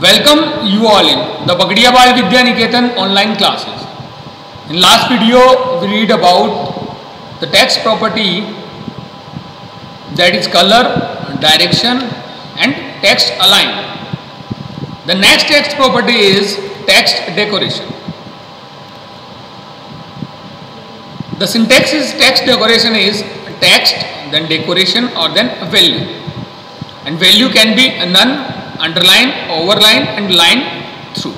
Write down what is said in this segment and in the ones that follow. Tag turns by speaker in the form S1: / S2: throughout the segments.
S1: Welcome you all in the Bagdiabal Vidya Niketan online classes. In last video we read about the text property that is color, direction and text align. The next text property is text decoration. The syntax is text decoration is text then decoration or then value and value can be none underline overline and line through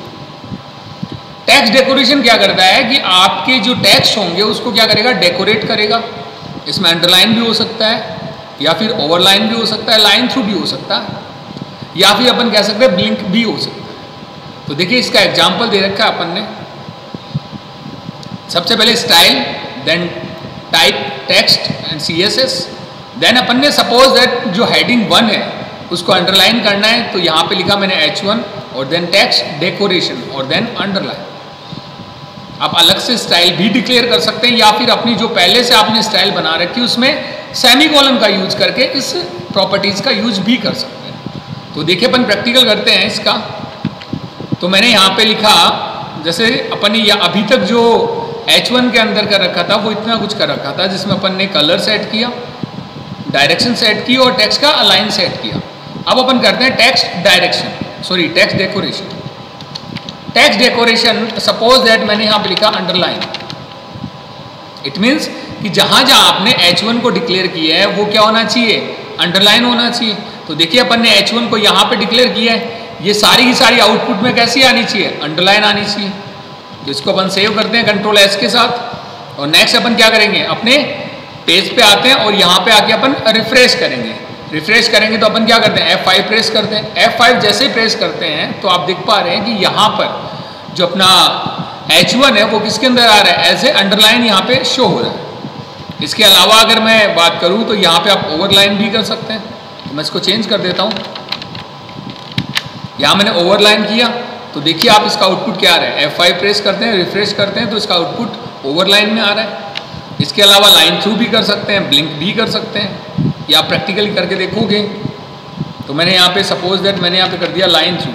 S1: text decoration क्या करता है कि आपके जो tax होंगे, उसको क्या करेगा? डेकोरेट करेगा। इसमें अंडरलाइन भी हो सकता है, या फिर ओवरलाइन भी हो सकता है लाइन थ्रू भी हो सकता है, या फिर अपन कह सकते हैं ब्लिंक भी हो सकता है। तो देखिए, इसका एग्ज़ाम्पल दे रखा है अपन ने। सबसे पहले style then type text and C S S then अपन ने सपोज़ दैट जो हेडिंग वन है उसको अंडरलाइन करना है तो यहाँ पे लिखा मैंने एच वन और देन टेक्स्ट डेकोरेशन और देन अंडरलाइन आप अलग से स्टाइल भी डिक्लेयर कर सकते हैं, या फिर अपनी जो पहले से आपने स्टाइल बना रखी उसमें सेमी कॉलम का यूज़ करके इस प्रॉपर्टीज़ का यूज़ भी कर सकते हैं। तो देखिए, अपन प्रैक्टिकल करते हैं इसका। तो मैंने यहाँ पे लिखा, जैसे अपन ने अभी तक जो H1 के अंदर कर रखा था, वो इतना कुछ कर रखा था, जिसमें अपन ने कलर सेट किया डायरेक्शन सेट की, और टेक्स्ट का अलाइन सेट किया। अब अपन करते हैं text direction sorry text decoration text decoration suppose that मैंने यहाँ पे लिखा अंडरलाइन इट मींस कि जहाँ जहाँ आपने H1 को डिक्लेयर किया है, वो क्या होना चाहिए? अंडरलाइन होना चाहिए. तो देखिए अपन ने H1 को यहाँ पे डिक्लेयर किया है. ये सारी की सारी आउटपुट में कैसी आनी चाहिए? अंडरलाइन आनी चाहिए. तो इसको अपन सेव करते हैं कंट्रोल एस के साथ. और नेक्स्ट अपन क्या करेंगे? अपने पेज पे आते हैं और यहाँ पे आके अपन रिफ्रेश करेंगे. रिफ्रेश करेंगे तो अपन क्या करते हैं? F5 प्रेस करते हैं। F5 जैसे ही प्रेस करते हैं तो आप देख पा रहे हैं कि यहाँ पर जो अपना H1 है, वो किसके अंदर आ रहा है? एज ए अंडरलाइन यहाँ पे शो हो रहा है। इसके अलावा अगर मैं बात करूँ तो यहाँ पे आप ओवरलाइन भी कर सकते हैं। तो मैं इसको चेंज कर देता हूँ। यहाँ मैंने ओवरलाइन किया। तो देखिए आप इसका आउटपुट क्या आ रहा है? F5 प्रेस करते हैं रिफ्रेश करते हैं तो इसका आउटपुट ओवरलाइन में आ रहा है। इसके अलावा लाइन थ्रू भी कर सकते हैं ब्लिंक भी कर सकते हैं। या प्रैक्टिकली करके देखोगे तो मैंने यहाँ पे सपोज़ दैट मैंने यहाँ पे कर दिया लाइन थ्रू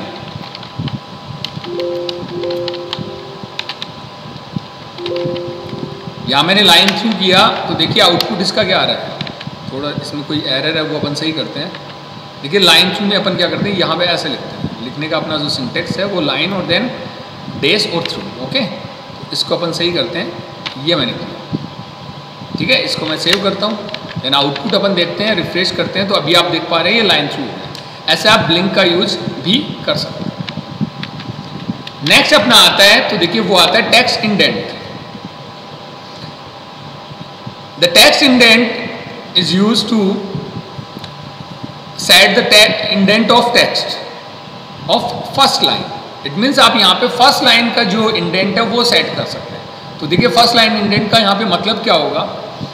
S1: यहाँ मैंने लाइन थ्रू किया तो देखिए आउटपुट इसका क्या आ रहा है। थोड़ा इसमें कोई एरर है, वो अपन सही करते हैं। देखिए लाइन थ्रू में अपन क्या करते हैं, यहाँ पे ऐसे लिखते हैं। लिखने का अपना जो सिंटेक्स है, वो लाइन और देन डेस और थ्रू ओके इसको अपन सही करते हैं, ये मैंने किया। ठीक है, इसको मैं सेव करता हूँ। देन आउटपुट अपन देखते हैं रिफ्रेश करते हैं तो अभी आप देख पा रहे हैं ये लाइन थ्रू ऐसे आप ब्लिंक का यूज़ भी कर सकते हैं। नेक्स्ट अपना आता है तो देखिए वो आता है text indent the text indent is use to set the indent of text of first line it means आप यहाँ पे फ़र्स्ट लाइन का जो इंडेंट है, वो सेट कर सकते हैं। तो देखिए फ़र्स्ट लाइन इंडेंट का यहाँ पे मतलब क्या होगा?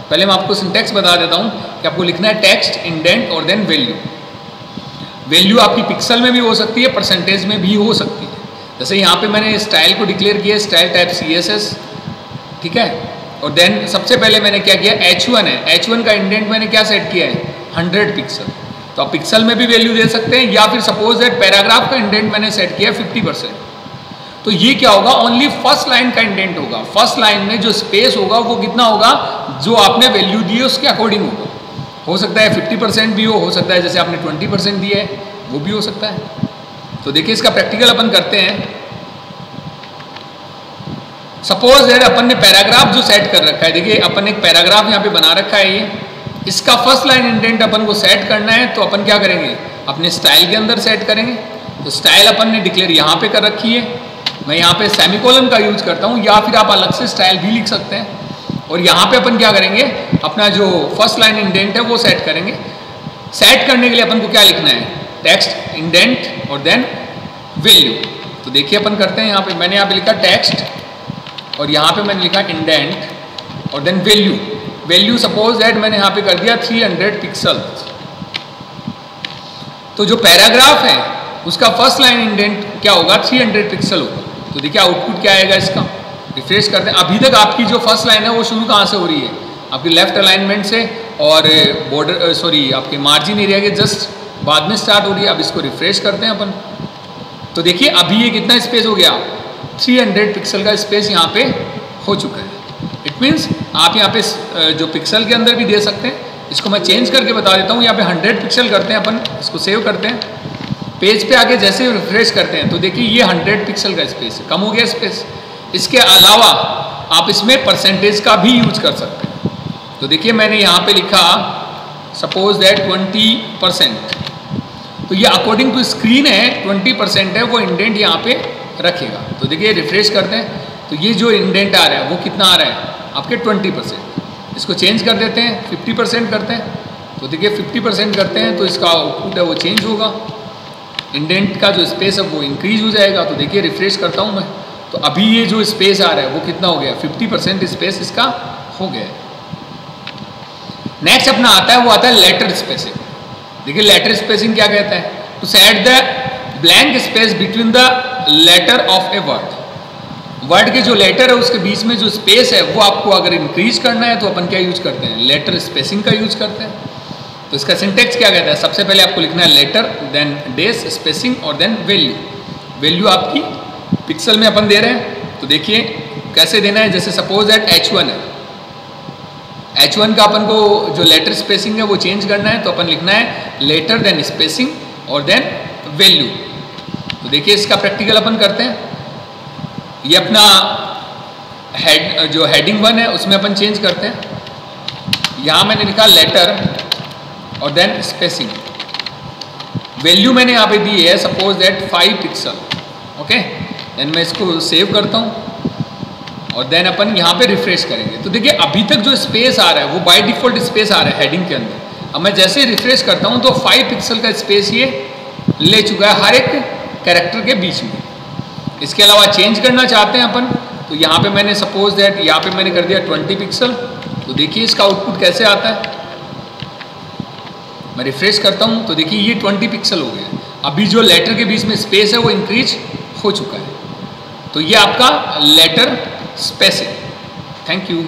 S1: पहले मैं आपको सिंटेक्स बता देता हूँ कि आपको लिखना है टेक्स्ट इंडेंट और देन वैल्यू वैल्यू आपकी पिक्सल में भी हो सकती है परसेंटेज में भी हो सकती है। जैसे यहाँ पे मैंने स्टाइल को डिक्लेयर किया style type C S S ठीक है? और देन सबसे पहले मैंने क्या किया? एच वन है। एच वन का इंडेंट मैंने क्या सेट किया है? हंड्रेड पिक्सल तो आप पिक्सल में भी वैल्यू दे सकते हैं, या फिर सपोज़ दैट पैराग्राफ का इंडेंट मैंने सेट किया फिफ्टी परसेंट तो ये क्या होगा? ओनली फ़र्स्ट लाइन का इंडेंट होगा। फ़र्स्ट लाइन में जो स्पेस होगा, वो कितना होगा? जो आपने वैल्यू दी है, उसके अकॉर्डिंग होगा। हो सकता है फिफ्टी परसेंट भी हो हो सकता है जैसे आपने ट्वेंटी परसेंट दिया है, वो भी हो सकता है। तो देखिए, इसका प्रैक्टिकल अपन करते हैं। सपोज़ दैट अपन ने पैराग्राफ जो सेट कर रखा है, देखिए, अपन एक पैराग्राफ यहाँ पे बना रखा है ये। इसका फ़र्स्ट लाइन इंडेंट अपन को सेट करना है तो अपन क्या करेंगे? अपने स्टाइल के अंदर सेट करेंगे। तो स्टाइल अपन ने डिक्लेयर यहाँ पे कर रखी है। मैं यहाँ पे सेमिकोलन का यूज़ करता हूँ, या फिर आप अलग से स्टाइल भी लिख सकते हैं। और यहाँ पे अपन क्या करेंगे, अपना जो फ़र्स्ट लाइन इंडेंट है वो सेट करेंगे। सेट करने के लिए अपन को क्या लिखना है? टेक्स्ट इंडेंट और देन वैल्यू तो देखिए अपन करते हैं यहाँ पे। मैंने यहाँ पे लिखा टेक्स्ट और यहाँ पे मैंने लिखा इंडेंट और then value value suppose that मैंने यहाँ पे कर दिया 300 पिक्सल तो जो पैराग्राफ है, उसका फ़र्स्ट लाइन इंडेंट क्या होगा? 300 पिक्सल होगा। तो देखिए आउटपुट क्या आएगा इसका? रिफ्रेश करते हैं। अभी तक आपकी जो फ़र्स्ट लाइन है, वो शुरू कहाँ से हो रही है? आपकी लेफ़्ट अलाइनमेंट से और बॉर्डर सॉरी आपके मार्जिन एरिया के जस्ट बाद में स्टार्ट हो रही है। अब इसको रिफ्रेश करते हैं अपन। तो देखिए, अभी ये कितना स्पेस हो गया? 300 पिक्सल का स्पेस यहाँ पे हो चुका है। इट मीन्स आप यहाँ पे जो पिक्सल के अंदर भी दे सकते हैं। इसको मैं चेंज करके बता देता हूँ। यहाँ पे 100 पिक्सल करते हैं अपन। इसको सेव करते हैं। पेज पे आगे जैसे रिफ्रेश करते हैं तो देखिए ये 100 पिक्सल का स्पेस है, कम हो गया स्पेस इसके अलावा आप इसमें परसेंटेज का भी यूज़ कर सकते हैं. तो देखिए मैंने यहाँ पे लिखा सपोज़ दैट 20 परसेंट तो ये अकॉर्डिंग टू स्क्रीन है 20 परसेंट है, वो इंडेंट यहाँ पे रखेगा. तो देखिए रिफ्रेश करते हैं. तो ये जो इंडेंट आ रहा है, वो कितना आ रहा है? आपके 20 परसेंट इसको चेंज कर देते हैं 50 परसेंट करते हैं. तो देखिए 50 परसेंट करते हैं तो इसका आउटपुट है, वो चेंज होगा. इंडेंट का जो स्पेस है वो इंक्रीज हो जाएगा तो देखिए रिफ्रेश करता हूँ मैं। तो अभी ये जो स्पेस आ रहा है, वो कितना हो गया? 50 परसेंट स्पेस इसका हो गया है। नेक्स्ट अपना आता है, वो आता है लेटर स्पेसिंग देखिए लेटर स्पेसिंग क्या कहता है? To set the blank space between the letter of a word word के जो लेटर है, उसके बीच में जो स्पेस है, वो आपको अगर इंक्रीज करना है तो अपन क्या यूज़ करते हैं? लेटर स्पेसिंग का यूज़ करते हैं। तो इसका सिंटेक्स क्या कहता है? सबसे पहले आपको लिखना है लेटर देन डेस स्पेसिंग और देन वैल्यू वैल्यू आपकी पिक्सल में अपन दे रहे हैं। तो देखिए, कैसे देना है? जैसे सपोज़ दैट एच वन है। एच वन का अपन को जो लेटर स्पेसिंग है, वो चेंज करना है। तो अपन लिखना है लेटर देन स्पेसिंग और देन वैल्यू तो देखिए, इसका प्रैक्टिकल अपन करते हैं। ये अपना हेड जो हेडिंग वन है, उसमें अपन चेंज करते हैं। यहाँ मैंने लिखा लेटर और देन स्पेसिंग वैल्यू मैंने यहाँ पे दी है suppose that five pixel okay then मैं इसको सेव करता हूँ और देन अपन यहाँ पे रिफ्रेश करेंगे। तो देखिए, अभी तक जो स्पेस आ रहा है, वो बाय डिफ़ॉल्ट स्पेस आ रहा है हेडिंग के अंदर। अब मैं जैसे रिफ्रेश करता हूँ तो फाइव पिक्सल का स्पेस ये ले चुका है हर एक कैरेक्टर के बीच में। इसके अलावा चेंज करना चाहते हैं अपन तो यहाँ पे मैंने सपोज़ दैट यहाँ पे मैंने कर दिया 20 पिक्सल तो देखिए इसका आउटपुट कैसे आता है। मैं रिफ्रेश करता हूँ तो देखिए ये 20 पिक्सल हो गया। अभी जो लेटर के बीच में स्पेस है, वो इंक्रीज हो चुका है। तो ये आपका लेटर स्पेसिंग थैंक यू